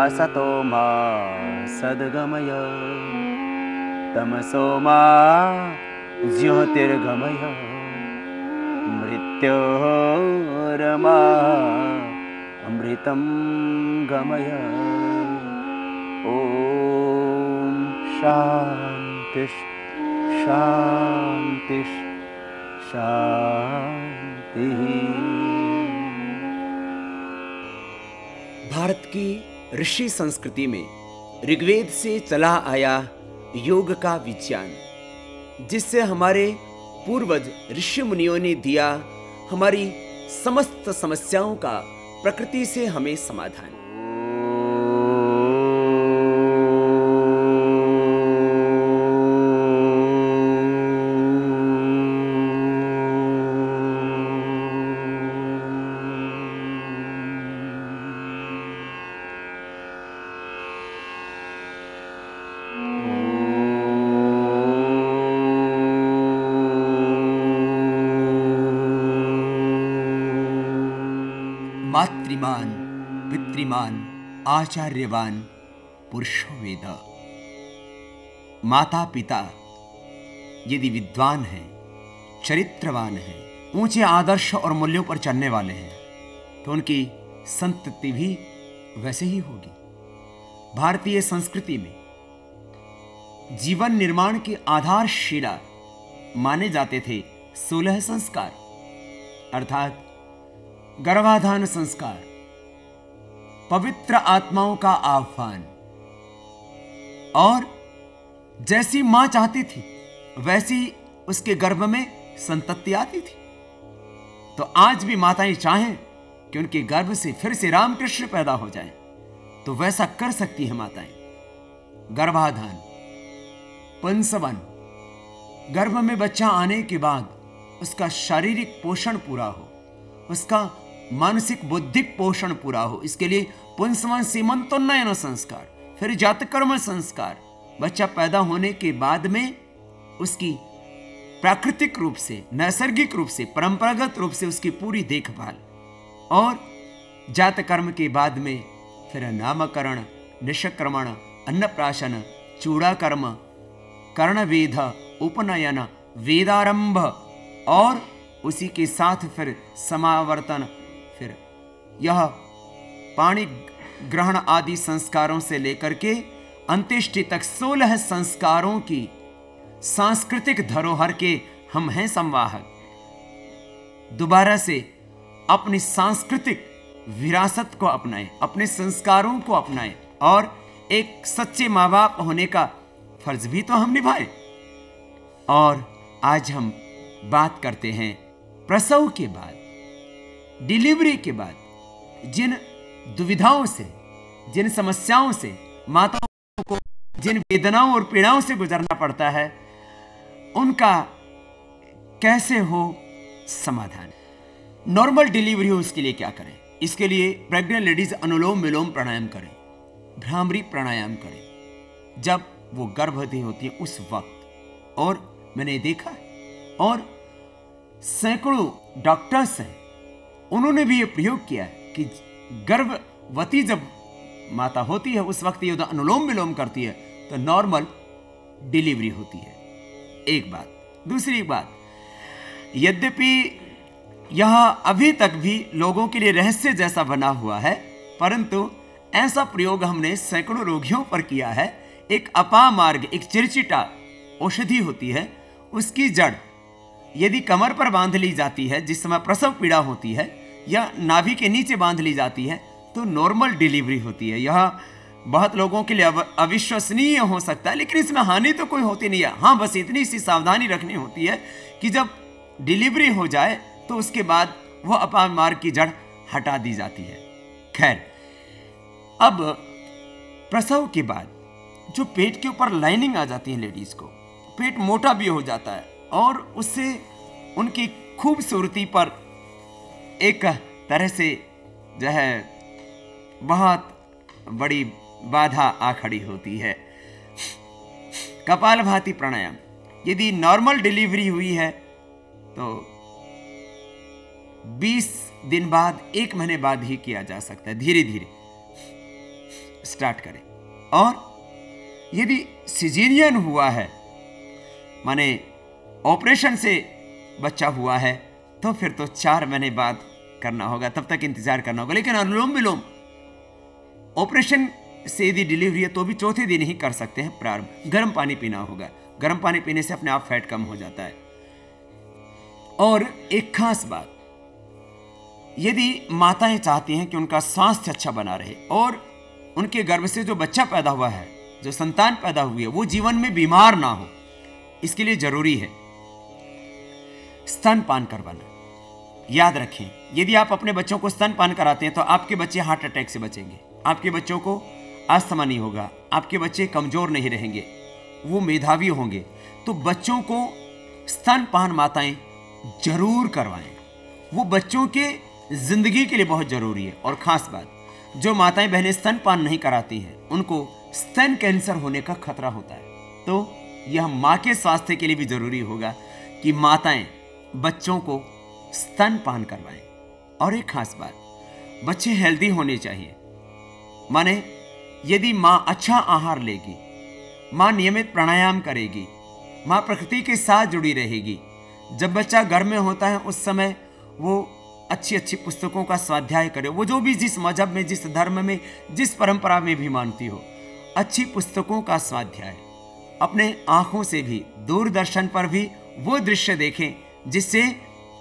असतो मा सद्गमय। तमसो मा ज्योतिर्गमय। मृत्योरमा अमृतं गमय। ॐ शान्तिः शान्तिः शान्तिः। भारत की ऋषि संस्कृति में ऋग्वेद से चला आया योग का विज्ञान, जिससे हमारे पूर्वज ऋषि मुनियों ने दिया हमारी समस्त समस्याओं का प्रकृति से हमें समाधान। मातृमान, पितृमान, आचार्यवान, पुरुषो वेद। माता पिता यदि विद्वान हैं, चरित्रवान हैं, ऊँचे आदर्श और मूल्यों पर चलने वाले हैं तो उनकी संतति भी वैसे ही होगी। भारतीय संस्कृति में जीवन निर्माण की आधारशिला माने जाते थे सोलह संस्कार, अर्थात गर्भाधान संस्कार पवित्र आत्माओं का आह्वान। और जैसी माँ चाहती थी वैसी उसके गर्भ में संतति आती थी। तो आज भी माताएँ चाहें कि उनके गर्भ से फिर से रामकृष्ण पैदा हो जाएँ, तो वैसा कर सकती है माताएँ। गर्भाधान। पंसवन। गर्भ में बच्चा आने के बाद उसका शारीरिक पोषण पूरा हो उसका मानसिक बौद्धिक पोषण पूरा हो। इसके लिए पुंसवन सीमंतोन्नयन संस्कार, फिर जातकर्म संस्कार। बच्चा पैदा होने के बाद में उसकी प्राकृतिक रूप से, नैसर्गिक रूप से, परंपरागत रूप से उसकी पूरी देखभाल और जात कर्म के बाद में फिर नामकरण, निष्क्रमण, अन्नप्राशन, चूड़ाकर्म कर्णवेद उपनयन, वेदारंभ और उसी के साथ फिर समावर्तन यह पाणी ग्रहण आदि संस्कारों से लेकर के अंत्येष्टि तक सोलह संस्कारों की सांस्कृतिक धरोहर के हम हैं संवाहक। दोबारा से अपनी सांस्कृतिक विरासत को अपनाएँ, अपने संस्कारों को अपनाएँ और एक सच्चे माँ बाप होने का फ़र्ज़ भी तो हम निभाएँ। और आज हम बात करते हैं प्रसव के बाद, डिलीवरी के बाद। जिन दुविधाओं से, जिन समस्याओं से, माताओं को, जिन वेदनाओं और पीड़ाओं से गुजरना पड़ता है, उनका कैसे हो समाधान? नॉर्मल डिलीवरी हो उसके लिए क्या करें? इसके लिए प्रेग्नेंट लेडीज़ अनुलोम विलोम प्राणायाम करें। भ्रामरी प्राणायाम करें। जब वो गर्भवती होती है उस वक्त। और मैंने देखा और सैकड़ों डॉक्टर्स हैं। उन्होंने भी ये प्रयोग किया है। कि गर्भवती जब माता होती है, उस वक्त ये अनुलोम विलोम करती है तो नॉर्मल डिलीवरी होती है। एक बात। दूसरी बात। यद्यपि यह अभी तक भी लोगों के लिए रहस्य जैसा बना हुआ है, परंतु ऐसा प्रयोग हमने सैकड़ों रोगियों पर किया है। एक अपा मार्ग एक चिरचिटा औषधि होती है। उसकी जड़ यदि कमर पर बाँध ली जाती है, जिस समय प्रसव पीड़ा होती है या नाभि के नीचे बाँध ली जाती है तो नॉर्मल डिलीवरी होती है। यह बहुत लोगों के लिए अविश्वसनीय हो सकता है, लेकिन इसमें हानि तो कोई होती नहीं है। हाँ बस इतनी सी सावधानी रखनी होती है कि जब डिलीवरी हो जाए तो उसके बाद वह अपार मार्ग की जड़ हटा दी जाती है। खैर, अब प्रसव के बाद जो पेट के ऊपर लाइनिंग आ जाती है लेडीज़ को, पेट मोटा भी हो जाता है और उससे उनकी खूबसूरती पर एक तरह से जो है बहुत बड़ी बाधा आ खड़ी होती है। कपाल भाती प्राणायाम। यदि नॉर्मल डिलीवरी हुई है तो 20 दिन बाद, एक महीने बाद ही किया जा सकता है। धीरे धीरे स्टार्ट करें। और यदि सिजेरियन हुआ है, माने ऑपरेशन से बच्चा हुआ है तो फिर तो चार महीने बाद करना होगा, तब तक इंतज़ार करना होगा। लेकिन अनुलोम विलोम, ऑपरेशन से यदि डिलीवरी है तो भी चौथे दिन ही कर सकते हैं प्रारंभ। गर्म पानी पीना होगा। गर्म पानी पीने से अपने आप फैट कम हो जाता है। और एक खास बात, यदि माताएँ चाहती हैं कि उनका स्वास्थ्य अच्छा बना रहे और उनके गर्भ से जो बच्चा पैदा हुआ है, जो संतान पैदा हुई है, वो जीवन में बीमार ना हो, इसके लिए ज़रूरी है स्तनपान करवाना। याद रखें, यदि आप अपने बच्चों को स्तनपान कराते हैं तो आपके बच्चे हार्ट अटैक से बचेंगे। आपके बच्चों को अस्थमा नहीं होगा, आपके बच्चे कमज़ोर नहीं रहेंगे, वो मेधावी होंगे। तो बच्चों को स्तनपान माताएँ ज़रूर करवाएँ। वो बच्चों के ज़िंदगी के लिए बहुत ज़रूरी है। और खास बात, जो माताएँ बहनें स्तनपान नहीं कराती हैं, उनको स्तन कैंसर होने का खतरा होता है। तो यह माँ के स्वास्थ्य के लिए भी ज़रूरी होगा कि माताएँ बच्चों को स्तनपान करवाएँ। और एक खास बात, बच्चे हेल्दी होने चाहिए। माने, यदि माँ अच्छा आहार लेगी, माँ नियमित प्राणायाम करेगी, माँ प्रकृति के साथ जुड़ी रहेगी, जब बच्चा घर में होता है, उस समय वो अच्छी अच्छी पुस्तकों का स्वाध्याय करे, वो जो भी जिस मज़हब में, जिस धर्म में, जिस परंपरा में भी मानती हो, अच्छी पुस्तकों का स्वाध्याय। अपने आँखों से भी, दूरदर्शन पर भी वो दृश्य देखें जिससे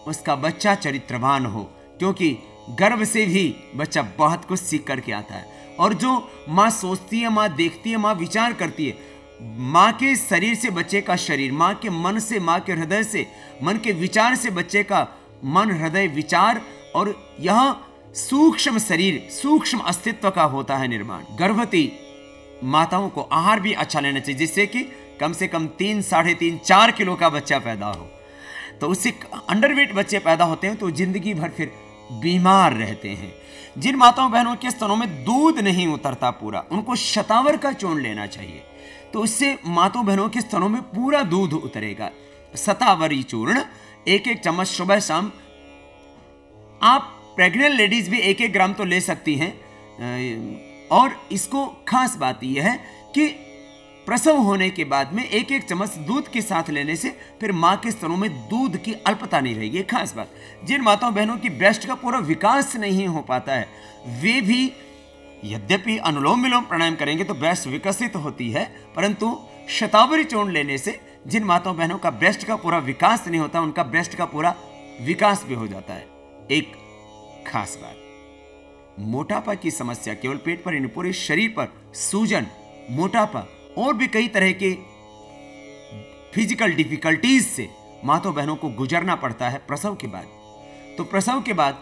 उसका बच्चा चरित्रवान हो, क्योंकि गर्भ से भी बच्चा बहुत कुछ सीख करके आता है। और जो माँ सोचती है, माँ देखती है, माँ विचार करती है, माँ के शरीर से बच्चे का शरीर, माँ के मन से, माँ के हृदय से, मन के विचार से बच्चे का मन, हृदय, विचार और यह सूक्ष्म शरीर, सूक्ष्म अस्तित्व का होता है निर्माण। गर्भवती माताओं को आहार भी अच्छा लेना चाहिए, जिससे कि कम से कम तीन, साढ़े तीन, चार किलो का बच्चा पैदा हो। तो उससे अंडरवेट बच्चे पैदा होते हैं तो ज़िंदगी भर फिर बीमार रहते हैं। जिन माताओं बहनों के स्तनों में दूध नहीं उतरता पूरा, उनको शतावर का चूर्ण लेना चाहिए। तो उससे माताओं बहनों के स्तनों में पूरा दूध उतरेगा। सतावरी चूर्ण एक एक चम्मच सुबह शाम। आप प्रेग्नेंट लेडीज़ भी एक एक ग्राम तो ले सकती हैं। और इसको खास बात यह है कि प्रसव होने के बाद में एक एक चम्मच दूध के साथ लेने से फिर माँ के स्तनों में दूध की अल्पता नहीं रहेगी। खास बात, जिन माताओं बहनों की ब्रेस्ट का पूरा विकास नहीं हो पाता है, वे भी यद्यपि अनुलोम विलोम प्राणायाम करेंगे तो ब्रेस्ट विकसित होती है, परंतु शतावरी चूर्ण लेने से जिन माताओं बहनों का ब्रेस्ट का पूरा विकास नहीं होता, उनका ब्रेस्ट का पूरा विकास भी हो जाता है। एक खास बात, मोटापा की समस्या, केवल पेट पर पूरे शरीर पर, सूजन, मोटापा और भी कई तरह के फ़िज़िकल डिफिकल्टीज से मातों बहनों को गुजरना पड़ता है प्रसव के बाद। तो प्रसव के बाद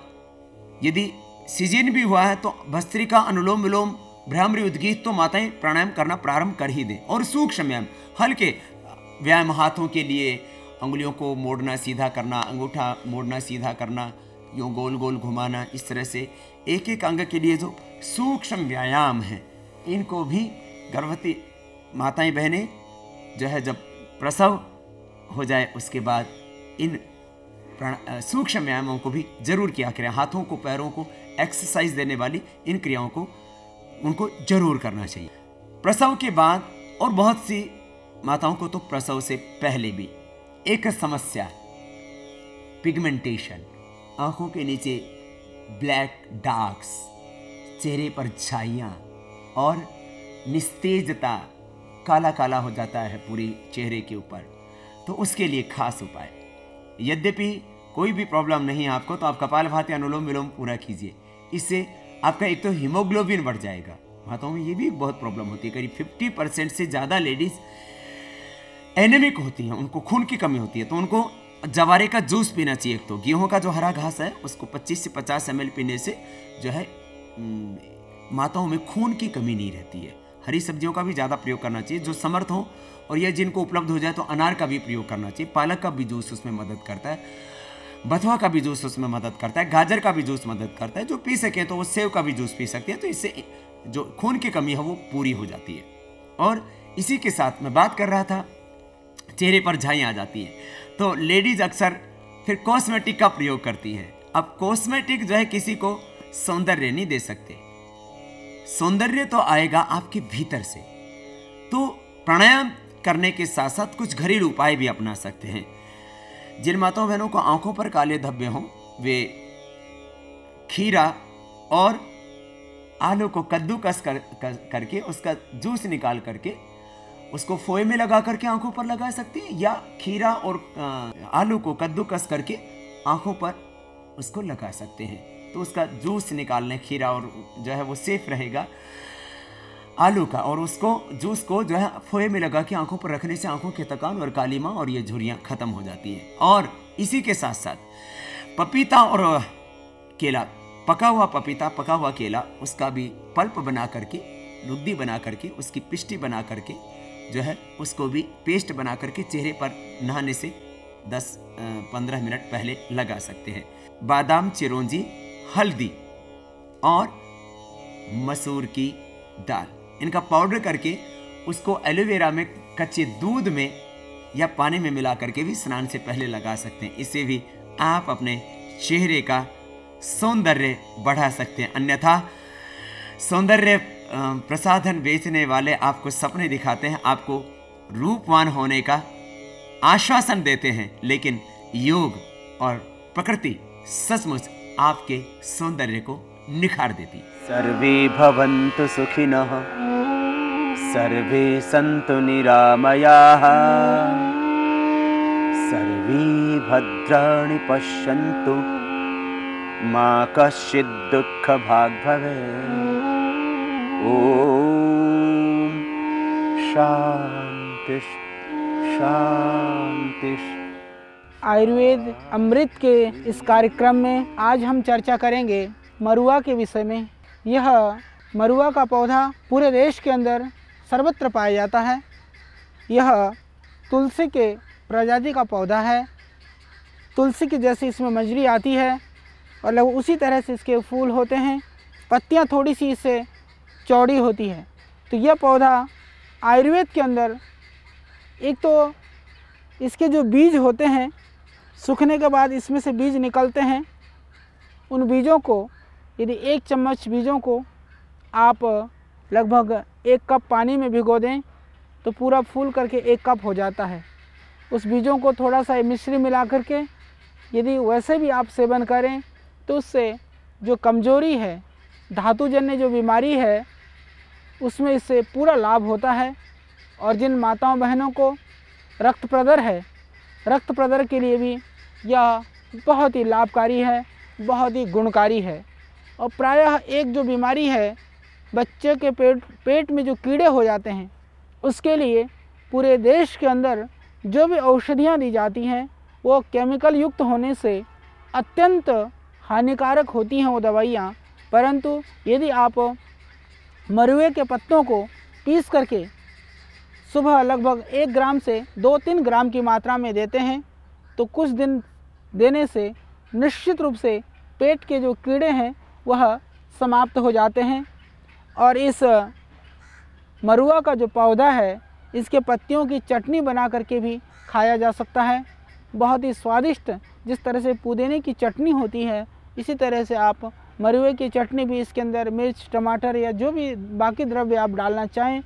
यदि सीज़न भी हुआ है तो भस्त्रिका अनुलोम विलोम, भ्रामरी उद्गीत तो माताएँ प्राणायाम करना प्रारंभ कर ही दें। और सूक्ष्म व्यायाम, हल्के व्यायाम हाथों के लिए उंगलियों को मोड़ना, सीधा करना, अंगूठा मोड़ना, सीधा करना, यूँ गोल गोल घुमाना, इस तरह से एक एक अंग के लिए जो सूक्ष्म व्यायाम है, इनको भी गर्भवती माताएँ बहनें, जो है जब प्रसव हो जाए, उसके बाद इन सूक्ष्म व्यायामों को भी ज़रूर किया करें। हाथों को, पैरों को एक्सरसाइज देने वाली इन क्रियाओं को, उनको ज़रूर करना चाहिए। प्रसव के बाद और बहुत सी माताओं को तो प्रसव से पहले भी एक समस्या पिगमेंटेशन आँखों के नीचे ब्लैक डार्क्स चेहरे पर छाइयाँ और निस्तेजता काला काला हो जाता है पूरी चेहरे के ऊपर। तो उसके लिए खास उपाय। यद्यपि कोई भी प्रॉब्लम नहीं है आपको तो आप कपाल भाती अनुलोम विलोम पूरा कीजिए। इससे आपका एक तो हीमोग्लोबिन बढ़ जाएगा। माताओं में ये भी बहुत प्रॉब्लम होती है। करीब फिफ्टी परसेंट से ज़्यादा लेडीज़ एनेमिक होती हैं। उनको खून की कमी होती है। तो उनको जवारे का जूस पीना चाहिए एक तो। गेहूँ का जो हरा घास है, उसको 25 से 50 एम पीने से जो है माताओं में खून की कमी नहीं रहती है। हरी सब्जियों का भी ज़्यादा प्रयोग करना चाहिए, जो समर्थ हो और यह जिनको उपलब्ध हो जाए तो अनार का भी प्रयोग करना चाहिए। पालक का भी जूस उसमें मदद करता है, बथुआ का भी जूस उसमें मदद करता है, गाजर का भी जूस मदद करता है, जो पी सके तो वो सेव का भी जूस पी सकते हैं तो इससे जो खून की कमी है वो पूरी हो जाती है। और इसी के साथ मैं बात कर रहा था, चेहरे पर झाई आ जाती है। तो लेडीज़ अक्सर फिर कॉस्मेटिक का प्रयोग करती हैं। अब कॉस्मेटिक जो है किसी को सौंदर्य नहीं दे सकते। सौंदर्य तो आएगा आपके भीतर से। तो प्राणायाम करने के साथ साथ कुछ घरेलू उपाय भी अपना सकते हैं। जिन माताओं बहनों को आँखों पर काले धब्बे हों वे खीरा और आलू को कद्दूकस कर, कर करके उसका जूस निकाल करके उसको फोए में लगा करके आँखों पर लगा सकती हैं या खीरा और आलू को कद्दूकस करके आँखों पर उसको लगा सकते हैं। तो उसका जूस निकाल लें खीरा और जो है वो सेफ़ रहेगा, आलू का। और उसको, जूस को जो है फोए में लगा के आँखों पर रखने से आँखों के थकान और कालीमा और ये झुरियाँ खत्म हो जाती हैं। और इसी के साथ साथ पपीता और केला, पका हुआ पपीता, पका हुआ केला, उसका भी पल्प बना करके लुद्दी बना करके, उसकी पिष्टी बना करके, जो है उसको भी पेस्ट बना करके चेहरे पर नहाने से 10-15 मिनट पहले लगा सकते हैं। बादाम चिरौंजी हल्दी और मसूर की दाल। इनका पाउडर करके उसको एलोवेरा में, कच्चे दूध में या पानी में मिला करके भी स्नान से पहले लगा सकते हैं। इससे भी आप अपने चेहरे का सौंदर्य बढ़ा सकते हैं। अन्यथा सौंदर्य प्रसाधन बेचने वाले आपको सपने दिखाते हैं, आपको रूपवान होने का आश्वासन देते हैं। लेकिन योग और प्रकृति सचमुच आपके सौंदर्य को निखार देती। सर्वे भवन्तु सुखिनः, सर्वे सन्तु निरामयाः, सर्वे भद्राणि पश्यन्तु, मा कश्चित् दुःखभाग् भवेत् ॐ शान्ति शान्ति आयुर्वेद अमृत के इस कार्यक्रम में आज हम चर्चा करेंगे मरुआ के विषय में। यह मरुआ का पौधा पूरे देश के अंदर सर्वत्र पाया जाता है। यह तुलसी के प्रजाति का पौधा है। तुलसी की जैसे इसमें मजरी आती है और लगभग उसी तरह से इसके फूल होते हैं। पत्तियाँ थोड़ी सी इससे चौड़ी होती है। तो यह पौधा आयुर्वेद के अंदर एक तो इसके जो बीज होते हैं सूखने के बाद इसमें से बीज निकलते हैं। उन बीजों को, यदि एक चम्मच बीजों को आप लगभग एक कप पानी में भिगो दें तो पूरा फूल करके एक कप हो जाता है। उस बीजों को थोड़ा सा मिश्री मिला करके, यदि वैसे भी आप सेवन करें तो उससे जो कमज़ोरी है, धातुजन्य जो बीमारी है, उसमें इससे पूरा लाभ होता है। और जिन माताओं बहनों को रक्त प्रदर है, रक्त प्रदर के लिए भी यह बहुत ही लाभकारी है, बहुत ही गुणकारी है। और प्रायः एक जो बीमारी है, बच्चे के पेट पेट में जो कीड़े हो जाते हैं, उसके लिए पूरे देश के अंदर जो भी औषधियाँ दी जाती हैं, वो केमिकल युक्त होने से अत्यंत हानिकारक होती हैं वो दवाइयाँ। परंतु यदि आप मरुए के पत्तों को पीस करके सुबह लगभग एक ग्राम से दो तीन ग्राम की मात्रा में देते हैं तो कुछ दिन देने से निश्चित रूप से पेट के जो कीड़े हैं, वह समाप्त हो जाते हैं। और इस मरुआ का जो पौधा है, इसके पत्तियों की चटनी बना करके भी खाया जा सकता है। बहुत ही स्वादिष्ट जिस तरह से पुदीने की चटनी होती है, इसी तरह से आप मरुए की चटनी भी इसके अंदर मिर्च, टमाटर या जो भी बाकी द्रव्य आप डालना चाहें,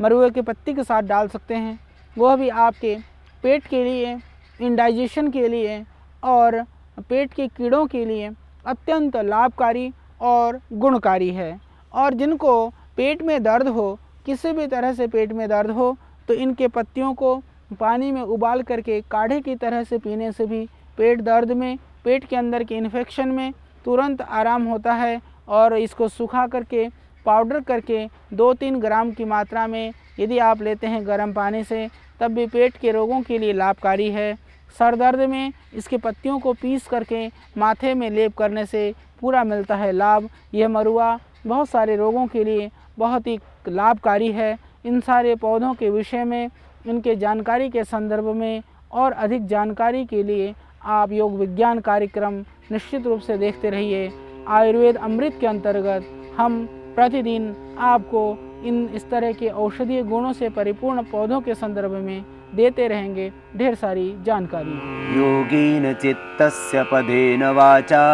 मरुए के पत्ती के साथ डाल सकते हैं। वह भी आपके पेट के लिए इंडाइजेशन के लिए और पेट के कीड़ों के लिए अत्यंत लाभकारी और गुणकारी है। और जिनको पेट में दर्द हो, किसी भी तरह से पेट में दर्द हो तो इनके पत्तियों को पानी में उबाल करके काढ़े की तरह से पीने से भी पेट दर्द में, पेट के अंदर के इन्फेक्शन में तुरंत आराम होता है। और इसको सुखा करके पाउडर करके दो तीन ग्राम की मात्रा में यदि आप लेते हैं गर्म पानी से, तब भी पेट के रोगों के लिए लाभकारी है। सर दर्द में इसके पत्तियों को पीस करके माथे में लेप करने से पूरा मिलता है लाभ। यह मरुआ बहुत सारे रोगों के लिए बहुत ही लाभकारी है। इन सारे पौधों के विषय में, इनके जानकारी के संदर्भ में और अधिक जानकारी के लिए आप योग विज्ञान कार्यक्रम निश्चित रूप से देखते रहिए। आयुर्वेद अमृत के अंतर्गत हम प्रतिदिन आपको इन इस तरह के औषधीय गुणों से परिपूर्ण पौधों के संदर्भ में देते रहेंगे ढेर सारी जानकारी। योगीन चित्तस्य पदेन वाचा।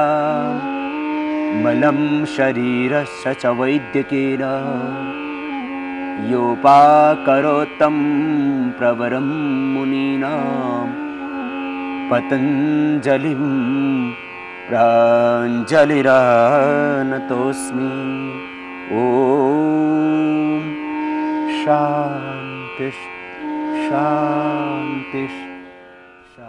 मलं शरीरस्य च वैद्यकेन। योपाकरोत्तं प्रवरं मुनीनां। पतञ्जलिं प्राञ्जलिरानतोऽस्मि। ॐ शान्तिः शान्तिः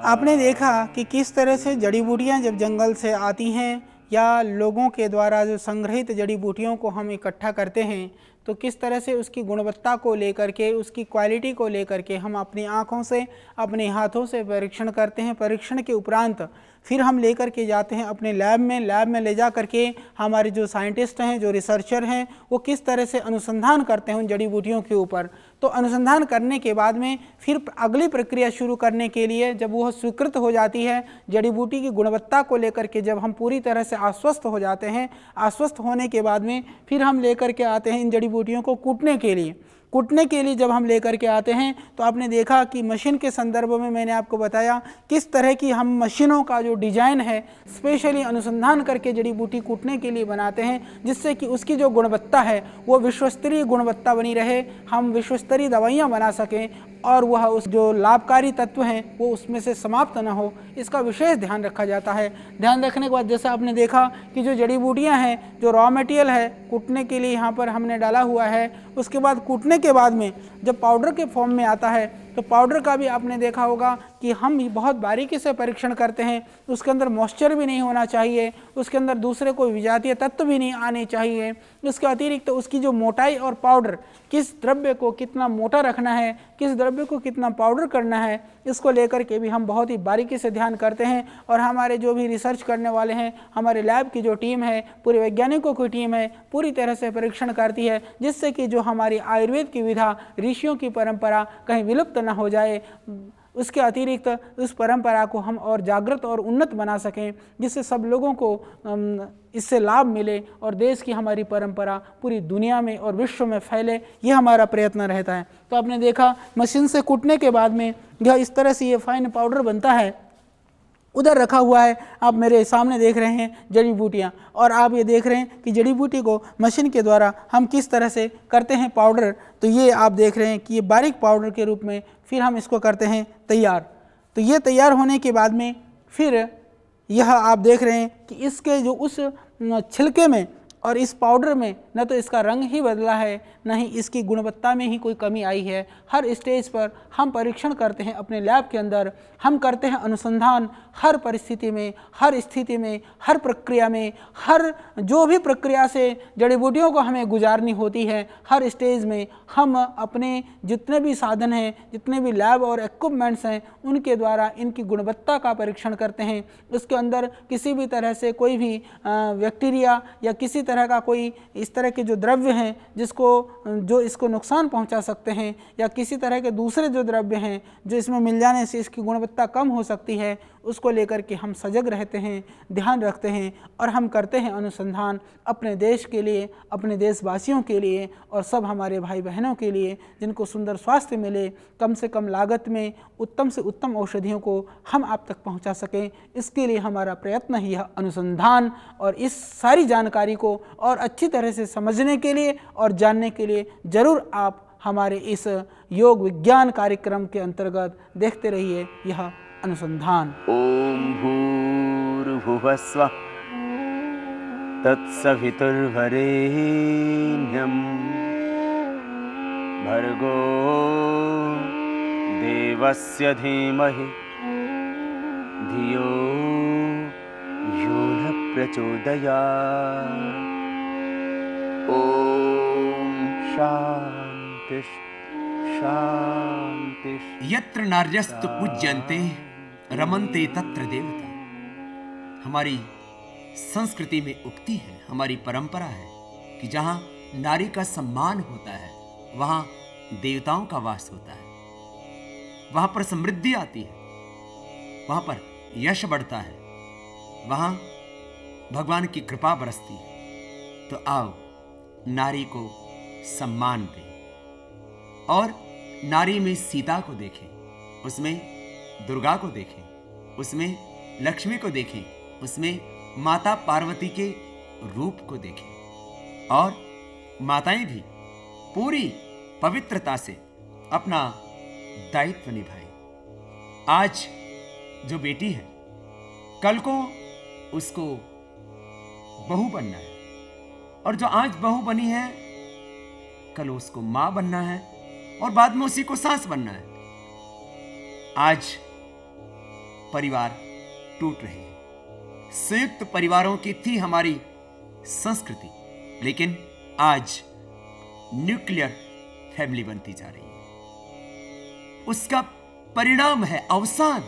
आपने देखा कि किस तरह से जड़ी बूटियाँ जब जंगल से आती हैं या लोगों के द्वारा जो संग्रहित जड़ी बूटियों को हम इकट्ठा करते हैं तो किस तरह से उसकी गुणवत्ता को लेकर के, उसकी क्वालिटी को लेकर के हम अपनी आँखों से, अपने हाथों से परीक्षण करते हैं। परीक्षण के उपरांत फिर हम लेकर के जाते हैं अपने लैब में। लैब में ले जा करके हमारे जो साइंटिस्ट हैं, जो रिसर्चर हैं, वो किस तरह से अनुसंधान करते हैं उन जड़ी बूटियों के ऊपर। तो अनुसंधान करने के बाद में फिर अगली प्रक्रिया शुरू करने के लिए जब वह स्वीकृत हो जाती है, जड़ी बूटी की गुणवत्ता को लेकर के जब हम पूरी तरह से आश्वस्त हो जाते हैं, आश्वस्त होने के बाद में फिर हम लेकर के आते हैं इन जड़ी बूटियों को कूटने के लिए। कूटने के लिए जब हम लेकर के आते हैं तो आपने देखा कि मशीन के संदर्भ में मैंने आपको बताया किस तरह की हम मशीनों का जो डिज़ाइन है, स्पेशली अनुसंधान करके जड़ी बूटी कूटने के लिए बनाते हैं, जिससे कि उसकी जो गुणवत्ता है, वो विश्वस्तरीय गुणवत्ता बनी रहे, हम विश्वस्तरीय दवाइयाँ बना सकें, और वह उस जो लाभकारी तत्व हैं, वो उसमें से समाप्त न हो। इसका विशेष ध्यान रखा जाता है। ध्यान रखने के बाद जैसा आपने देखा कि जो जड़ी बूटियाँ हैं, जो रॉ मटेरियल है, कूटने के लिए यहाँ पर हमने डाला हुआ है उसके बाद कूटने के बाद में जब पाउडर के फॉर्म में आता है तो पाउडर का भी आपने देखा होगा कि हम बहुत बारीकी से परीक्षण करते हैं। उसके अंदर मॉइस्चर भी नहीं होना चाहिए, उसके अंदर दूसरे कोई विजातीय तत्व भी नहीं आने चाहिए। इसके अतिरिक्त तो उसकी जो मोटाई और पाउडर किस द्रव्य को कितना मोटा रखना है, किस द्रव्य को कितना पाउडर करना है, इसको लेकर के भी हम बहुत ही बारीकी से ध्यान करते हैं। और हमारे जो भी रिसर्च करने वाले हैं, हमारे लैब की जो टीम है, पूरे वैज्ञानिकों की टीम है, पूरी तरह से परीक्षण करती है, जिससे कि जो हमारी आयुर्वेद की विधा, ऋषियों की परंपरा कहीं विलुप्त न हो जाए, उसके अतिरिक्त उस परंपरा को हम और जागृत और उन्नत बना सकें, जिससे सब लोगों को इससे लाभ मिले और देश की हमारी परंपरा पूरी दुनिया में और विश्व में फैले ये हमारा प्रयत्न रहता है। तो आपने देखा, मशीन से कूटने के बाद में यह इस तरह से ये फाइन पाउडर बनता है उधर रखा हुआ है। आप मेरे सामने देख रहे हैं जड़ी बूटियाँ और आप ये देख रहे हैं कि जड़ी बूटी को मशीन के द्वारा हम किस तरह से करते हैं पाउडर। तो ये आप देख रहे हैं कि ये बारीक पाउडर के रूप में फिर हम इसको करते हैं तैयार। तो ये तैयार होने के बाद में फिर यह आप देख रहे हैं कि इसके जो उस छिलके में और इस पाउडर में न तो इसका रंग ही बदला है, न ही इसकी गुणवत्ता में ही कोई कमी आई है। हर स्टेज पर हम परीक्षण करते हैं अपने लैब के अंदर। हम करते हैं अनुसंधान। हर परिस्थिति में, हर स्थिति में, हर प्रक्रिया में, हर जो भी प्रक्रिया से जड़ी बूटियों को हमें गुजारनी होती है, हर स्टेज में हम अपने जितने भी साधन हैं, जितने भी लैब और इक्विपमेंट्स हैं, उनके द्वारा इनकी गुणवत्ता का परीक्षण करते हैं। उसके अंदर किसी भी तरह से कोई भी बैक्टीरिया या किसी तरह का कोई इस तरह के जो द्रव्य हैं, जिसको, जो इसको नुकसान पहुँचा सकते हैं, या किसी तरह के दूसरे जो द्रव्य हैं, जो इसमें मिल जाने से इसकी गुणवत्ता कम हो सकती है उसको लेकर के हम सजग रहते हैं, ध्यान रखते हैं और हम करते हैं अनुसंधान अपने देश के लिए, अपने देशवासियों के लिए और सब हमारे भाई बहनों के लिए जिनको सुंदर स्वास्थ्य मिले, कम से कम लागत में उत्तम से उत्तम औषधियों को हम आप तक पहुँचा सकें। इसके लिए हमारा प्रयत्न ही है अनुसंधान और इस सारी जानकारी को और अच्छी तरह से समझने के लिए और जानने के लिए ज़रूर आप हमारे इस योग विज्ञान कार्यक्रम के अंतर्गत देखते रहिए। यह अनुसंधान। ॐ भूर्भुवस्व तत्सवितुर्वरेण्यं भर्गो देवस्य धीमहि धियो यो न प्रचोदयात् ॐ शान्तिः शान्तिः यत्र नार्यस्तु पूज्यन्ते रमनते तत्र देवता। हमारी संस्कृति में उक्ति है, हमारी परंपरा है कि जहाँ नारी का सम्मान होता है, वहाँ देवताओं का वास होता है। वहाँ पर समृद्धि आती है, वहाँ पर यश बढ़ता है, वहाँ भगवान की कृपा बरसती है। तो आओ, नारी को सम्मान दें और नारी में सीता को देखें, उसमें दुर्गा को देखें, उसमें लक्ष्मी को देखें, उसमें माता पार्वती के रूप को देखें। और माताएँ भी पूरी पवित्रता से अपना दायित्व निभाएँ। आज जो बेटी है, कल को उसको बहू बनना है। और जो आज बहू बनी है, कल उसको माँ बनना है और बाद में उसी को सास बनना है। आज परिवार टूट रहे हैं। संयुक्त परिवारों की थी हमारी संस्कृति, लेकिन आज न्यूक्लियर फैमिली बनती जा रही है। उसका परिणाम है अवसाद।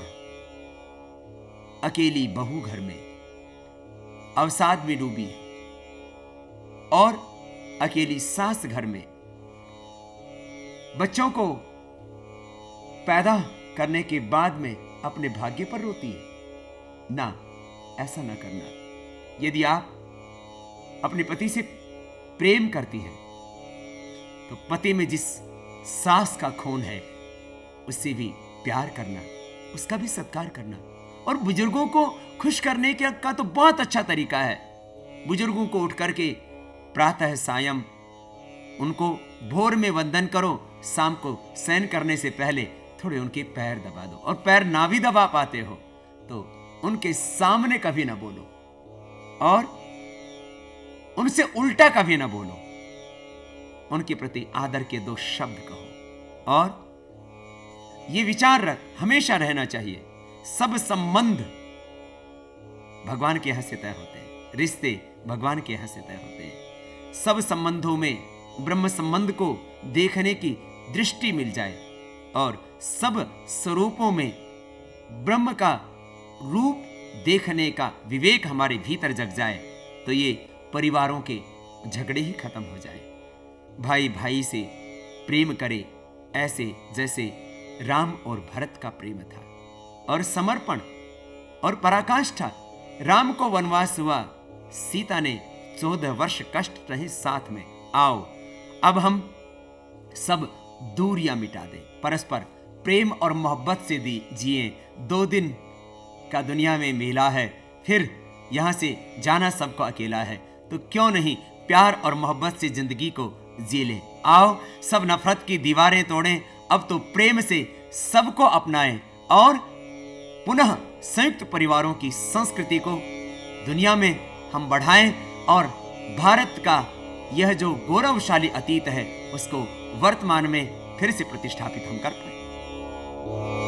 अकेली बहू घर में अवसाद में डूबी है, और अकेली सास घर में बच्चों को पैदा करने के बाद में अपने भाग्य पर रोती है। ना, ऐसा ना करना। यदि आप अपने पति से प्रेम करती हैं तो पति में जिस सास का खून है, उससे भी प्यार करना, उसका भी सत्कार करना। और बुज़ुर्गों को खुश करने के का तो बहुत अच्छा तरीका है। बुज़ुर्गों को उठ करके प्रातः सायं उनको भोर में वंदन करो, शाम को सैन करने से पहले थोड़े उनके पैर दबा दो और पैर ना भी दबा पाते हो तो उनके सामने कभी ना बोलो और उनसे उल्टा कभी ना बोलो। उनके प्रति आदर के दो शब्द कहो और ये विचार रख, हमेशा रहना चाहिए। सब संबंध भगवान के यहाँ से तय होते हैं, रिश्ते भगवान के यहाँ से तय होते हैं। सब संबंधों में ब्रह्म संबंध को देखने की दृष्टि मिल जाए और सब स्वरूपों में ब्रह्म का रूप देखने का विवेक हमारे भीतर जग जाए तो ये परिवारों के झगड़े ही खत्म हो जाए। भाई भाई से प्रेम करे, ऐसे जैसे राम और भरत का प्रेम था। और समर्पण और पराकाष्ठा, राम को वनवास हुआ। सीता ने चौदह वर्ष कष्ट रहे साथ में, आओ, अब हम सब दूरियाँ मिटा दें, परस्पर प्रेम और मोहब्बत से दी, जिए। दो दिन का दुनिया में मेला है, फिर यहाँ से जाना सबको अकेला है। तो क्यों नहीं प्यार और मोहब्बत से ज़िंदगी को जी लें? आओ, सब नफरत की दीवारें तोड़ें, अब तो प्रेम से सबको अपनाएँ और पुनः संयुक्त परिवारों की संस्कृति को दुनिया में हम बढ़ाएँ और भारत का यह जो गौरवशाली अतीत है, उसको वर्तमान में फिर से प्रतिष्ठापित हम कर पाए। Oh.